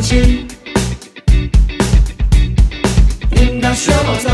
亲。应该说我走。